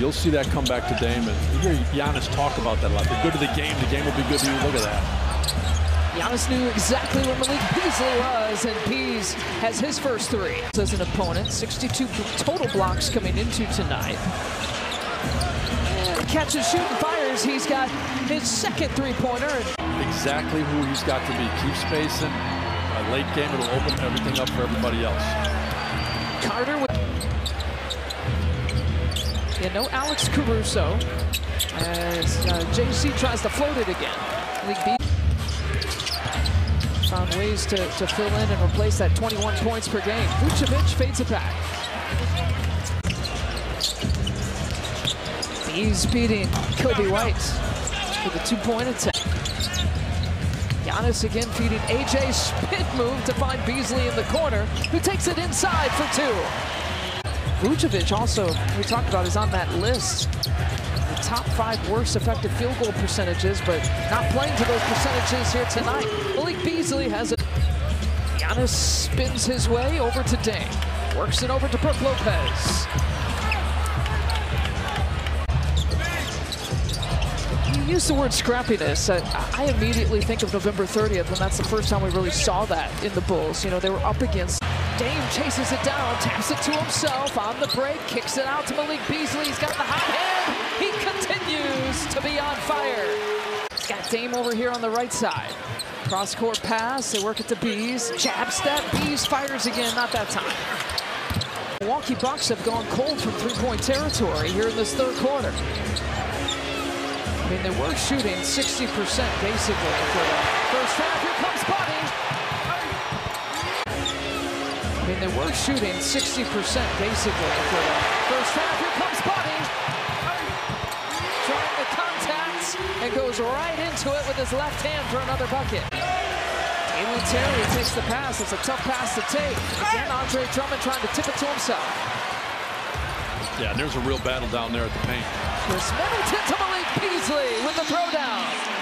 You'll see that come back to Dame. And you hear Giannis talk about that a lot. They're good to the game. The game will be good to you. Look at that. Giannis knew exactly what Malik Beasley was, and Pease has his first three. As an opponent, 62 total blocks coming into tonight. And catches, shooting, fires. He's got his second three-pointer. Exactly who he's got to be. Keep spacing. A late game, it'll open everything up for everybody else. Carter with... Yeah, no Alex Caruso. As uh, JC tries to float it again. Found ways to, to fill in and replace that 21 points per game. Vucevic fades it back. He's beating Coby White with a two-point attack. Giannis again feeding AJ spin move to find Beasley in the corner, who takes it inside for two. Vucevic also, we talked about, is on that list The top five worst effective field goal percentages, but not playing to those percentages here tonight. Malik Beasley has it. Giannis spins his way over to Dame. Works it over to Brook Lopez. You use the word scrappiness. I, I immediately think of November 30th when that's the first time we really saw that in the Bulls. You know, they were up against Dame chases it down, taps it to himself on the break, kicks it out to Malik Beasley. He's got the hot hand. He continues to be on fire. Got Dame over here on the right side. Cross-court pass, they work at the Bees. Jab step, Bees fires again, not that time. Milwaukee Bucks have gone cold from three-point territory here in this third quarter. I mean, they were shooting 60% basically for the first half. Here comes Buddy mean, they were shooting 60% basically for the first half. Here comes Buddy. Trying the contact and goes right into it with his left hand for another bucket. Dalen Terry takes the pass. It's a tough pass to take. Again, Andre Drummond trying to tip it to himself. Yeah, there's a real battle down there at the paint. Khris Middleton to Malik Beasley with the throwdown.